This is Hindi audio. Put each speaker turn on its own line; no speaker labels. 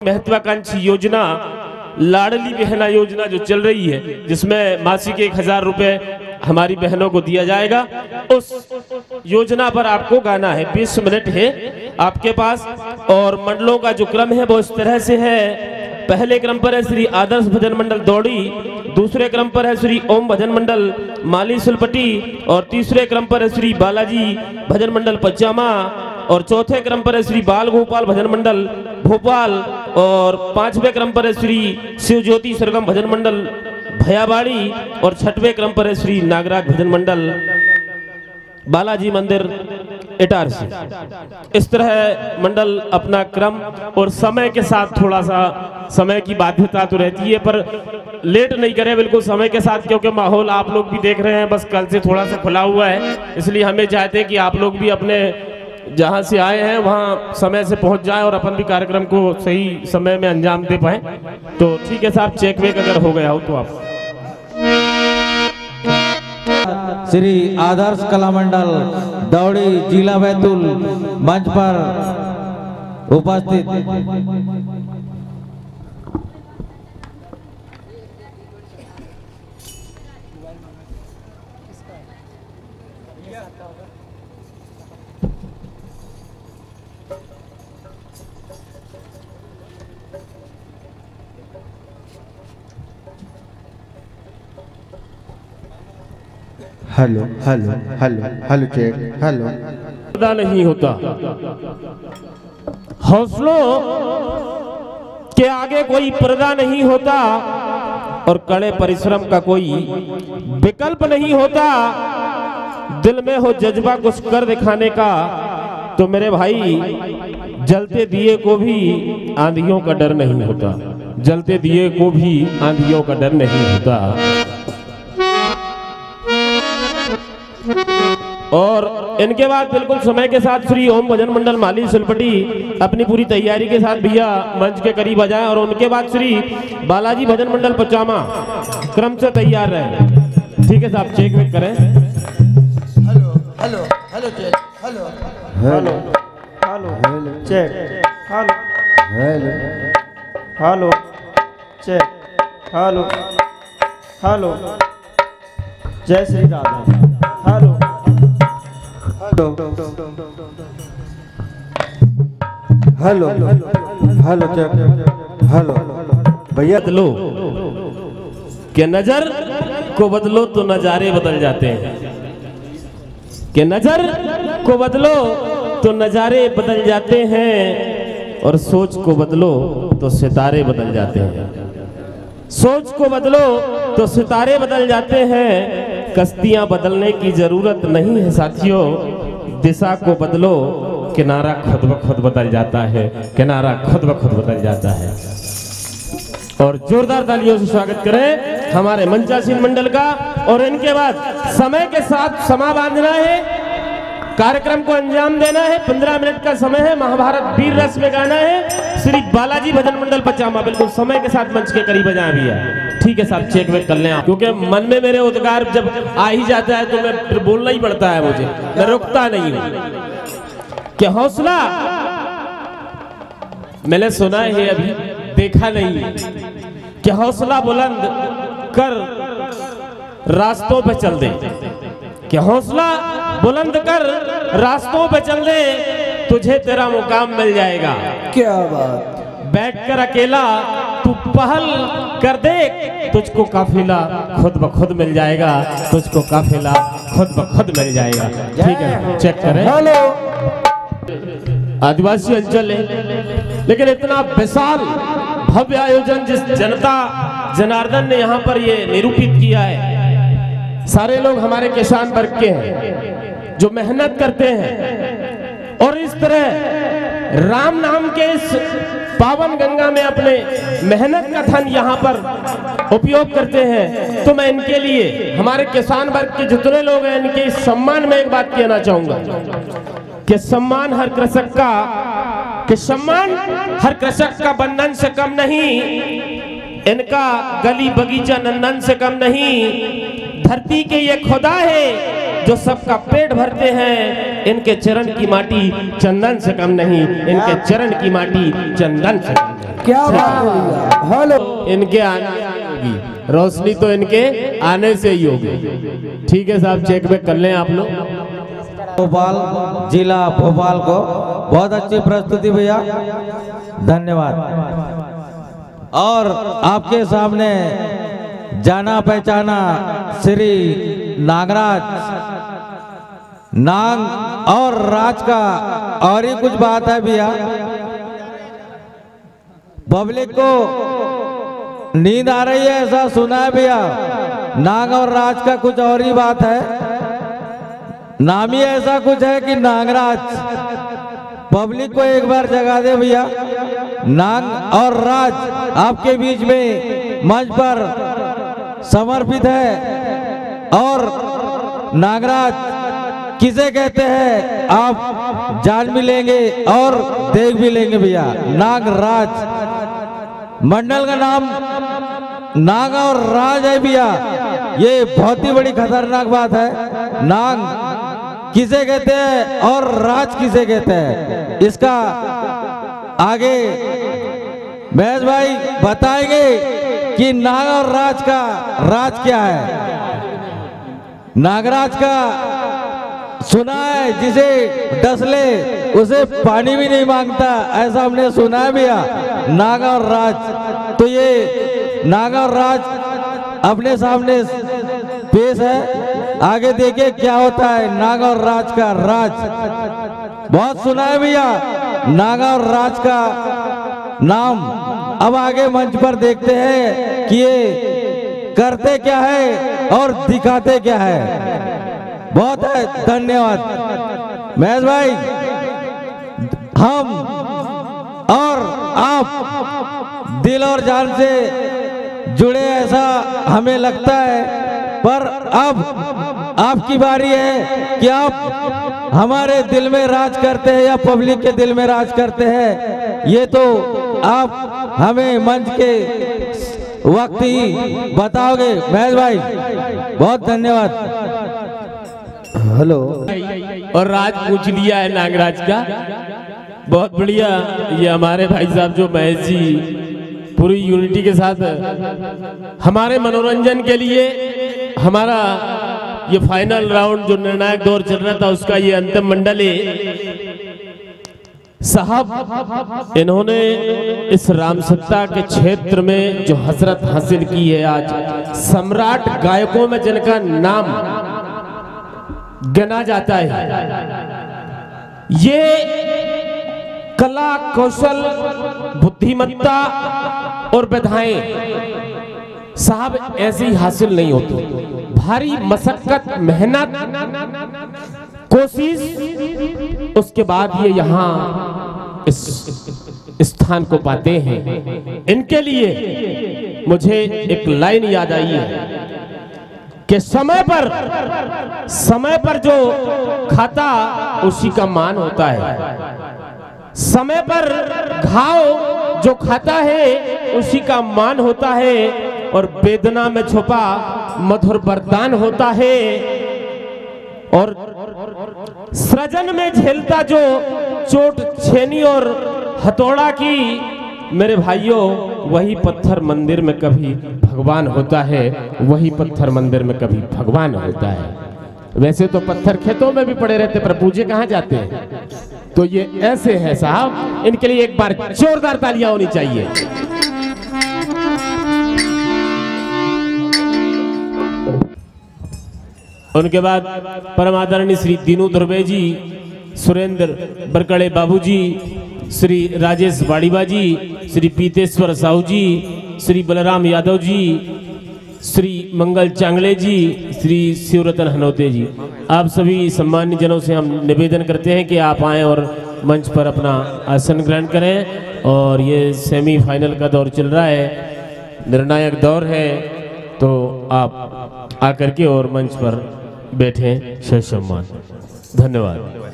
महत्वाकांक्षी योजना, लाडली बहना योजना जो चल रही है, जिसमें मासिक एक हज़ार रुपए हमारी बहनों को दिया जाएगा। उस योजना पर आपको गाना है 20 मिनट है आपके पास, और मंडलों का जो क्रम है वो इस तरह से है। पहले क्रम पर है श्री आदर्श भजन मंडल दौड़ी, दूसरे क्रम पर है श्री ओम भजन मंडल माली सुलपटी और तीसरे क्रम पर है श्री बालाजी भजन मंडल पचामा और चौथे क्रम पर है श्री बाल गोपाल भजन मंडल भोपाल और पाँचवें क्रम पर है श्री शिव ज्योति सरगम भजन मंडल, भयाबाड़ी और छठवें क्रम पर है श्री नागराज भजन मंडल। बालाजी मंदिर इटारसी इस तरह मंडल अपना क्रम और समय के साथ थोड़ा सा समय की बाध्यता तो रहती है, पर लेट नहीं करें बिल्कुल समय के साथ, क्योंकि माहौल आप लोग भी देख रहे हैं, बस कल से थोड़ा सा खुला हुआ है, इसलिए हमें चाहते हैं कि आप लोग भी अपने जहाँ से आए हैं, वहाँ समय से पहुँच जाए और अपन भी कार्यक्रम को सही समय में अंजाम दे पाए। तो ठीक है साहब चेक वेक अगर हो गया हो तो आप।
श्री आदर्श कला मंडल, दौड़ी, जिला बैतूल, मंच पर उपस्थित।
Hello hello hello hello, check, hello.
पर्दा नहीं होता। हौसलों के आगे कोई पर्दा नहीं होता और कड़े परिश्रम का कोई विकल्प नहीं होता। दिल में हो जज्बा कुछ कर दिखाने का तो मेरे भाई, जलते दिए को भी आंधियों का डर नहीं होता। जलते दिए को भी आंधियों का डर नहीं होता। और इनके बाद बिल्कुल समय के साथ श्री ओम भजन मंडल माली सुलपटी अपनी पूरी तैयारी के साथ भैया मंच के करीब आ जाए और उनके बाद श्री बालाजी भजन मंडल पचामा क्रम से तैयार रहे। ठीक है साहब चेक वेक करें।
Hello hello hello check hello.
Hello. Hello check hello.
Hello.
Hello check hello. Hello. जय Shri Radha. Hello
hello check hello भैया
बदलो के नज़र को बदलो तो नजारे बदल जाते हैं। कि नज़र को बदलो तो नजारे बदल जाते हैं और सोच को बदलो तो सितारे बदल जाते हैं। सोच को बदलो तो सितारे बदल जाते हैं। कश्तियाँ बदलने की ज़रूरत नहीं है साथियों। दिशा को बदलो, किनारा खुद ब खुद बदल जाता है, किनारा खुद ब खुद बदल जाता है। और जोरदार तालियों से स्वागत करें हमारे मंचासीन मंडल का, और इनके बाद समय के साथ समा बांधना है, कार्यक्रम को अंजाम देना है, पंद्रह मिनट का समय है, महाभारत वीर रस में गाना है, श्री बालाजी भजन मंडल पचामा, बिल्कुल समय के साथ मंच के करीब बजा भी है ठीक है साहब चेक वेक कर लें आप। क्योंकि मन में मेरे उद्गार जब आ ही जाता है तो मैं फिर बोलना ही पड़ता है मुझे। मैं रुकता नहीं हूँ। कि हौसला? मैंने सुना है अभी देखा नहीं। कि हौसला बुलंद? कर रास्तों पे चल दे। कि हौसला बुलंद कर रास्तों पे चल दे तुझे तेरा मुकाम मिल जाएगा।
क्या बात?
बैठकर अकेला तू पहल कर दे तुझको काफिला खुद ब खुद मिल जाएगा। तुझको काफिला खुद ब खुद मिल जाएगा। ठीक है चेक करें।
हेलो।
आदिवासी अंचल है लेकिन इतना विशाल भव्य आयोजन जिस जनता जनार्दन ने यहाँ पर ये निरूपित किया है। सारे लोग हमारे किसान वर्ग के हैं जो मेहनत करते हैं। और इस तरह राम नाम के इस पावन गंगा में अपने मेहनत का धन यहाँ पर उपयोग करते हैं। तो मैं इनके लिए, हमारे किसान वर्ग के जितने लोग हैं, इनके सम्मान में एक बात कहना चाहूँगा कि सम्मान हर कृषक का, कि सम्मान हर कृषक का बंधन से कम नहीं, इनका गली बगीचा नंदन से कम नहीं, धरती के ये खुदा है जो सबका पेट भरते हैं इनके चरण की माटी चंदन से कम नहीं इनके चरण की माटी चंदन से
क्या बात हेलो।
इनके आने होगी रोशनी तो इनके आने से ही होगी ठीक है साहब चेक में कर लें आप लोग।
भोपाल जिला भोपाल को बहुत अच्छी प्रस्तुति भैया। धन्यवाद। और आपके सामने जाना पहचाना श्री नागराज। नाग और राज का और ही कुछ बात है भैया। पब्लिक को नींद आ रही है, ऐसा सुना है भैया। नाग और राज का कुछ और ही बात है। नाम ही ऐसा कुछ है कि नागराज। पब्लिक को एक बार जगा दे भैया। नाग और राज आपके बीच में मंच पर समर्पित है। और नागराज किसे कहते हैं? आप जान भी लेंगे और देख भी लेंगे भैया। नागराज। मंडल का नाम नाग और राज है भैया। ये बहुत ही बड़ी खतरनाक बात है। नाग किसे कहते हैं और राज किसे कहते हैं? इसका आगे महेश भाई बताएँगे कि नाग और राज का राज क्या है। नागराज का सुना है, जिसे डसले उसे पानी भी नहीं माँगता, ऐसा हमने सुना है। भैया नागा और राज तो ये नागा और राज अपने सामने पेश है। आगे देखिए क्या होता है, नागा और राज का राज। बहुत सुना है भैया, नागा और राज का नाम। अब आगे मंच पर देखते हैं कि ये करते क्या है और दिखाते क्या है। बहुत है, धन्यवाद। महेश भाई, हम और आप दिल और जान से जुड़े ऐसा हमें लगता है। पर अब आपकी बारी है कि आप हमारे दिल में राज करते हैं या पब्लिक के दिल में राज करते हैं। ये तो आप हमें मंच के वक्त ही बताओगे। महेश भाई, बहुत धन्यवाद।
हेलो।
और राज पूछ लिया है नागराज का। बहुत बढ़िया। ये हमारे भाई साहब जो महेश जी, पूरी यूनिटी के साथ हमारे मनोरंजन के लिए हमारा ये फाइनल राउंड जो निर्णायक दौर चल रहा था, उसका ये अंतिम मंडल है। साहब, इन्होंने इस रामसत्ता के क्षेत्र में जो हसरत हासिल की है आज, सम्राट गायकों में जिनका नाम गिना जाता है। ये कला, कौशल, बुद्धिमत्ता और विधाएँ साहब ऐसी हासिल नहीं होती। भारी मशक्कत, मेहनत, कोशिश, उसके बाद ये यहाँ इस स्थान को पाते हैं। इनके लिए मुझे एक लाइन याद आई है। कि समय पर समय पर जो खाता, उसी का मान होता है। समय पर घाव जो खाता है, उसी का मान होता है और वेदना में छुपा मधुर वरदान होता है। और सृजन में झेलता जो चोट छेनी और हथौड़ा की मेरे भाइयों, वही पत्थर मंदिर में कभी भगवान होता है, वही पत्थर मंदिर में कभी भगवान होता है। वैसे तो पत्थर खेतों में भी पड़े रहते, पर पूजे कहाँ जाते हैं? तो ये ऐसे हैं साहब, इनके लिए एक बार जोरदार तालियाँ होनी चाहिए। उनके बाद परम आदरणीय श्री दीनू दुर्वे जी, सुरेंद्र बरकड़े बाबू जी, श्री राजेश वाड़ीबा जी श्री पीतेश्वर साहू जी, श्री बलराम यादव जी, श्री मंगल चांगले जी, श्री शिवरतन हनोते जी। आप सभी सम्मान्य जनों से हम निवेदन करते हैं कि आप आएँ और मंच पर अपना आसन ग्रहण करें और ये सेमीफाइनल का दौर चल रहा है, निर्णायक दौर है तो आप आकर के और मंच पर बैठें। सह सम्मान। धन्यवाद।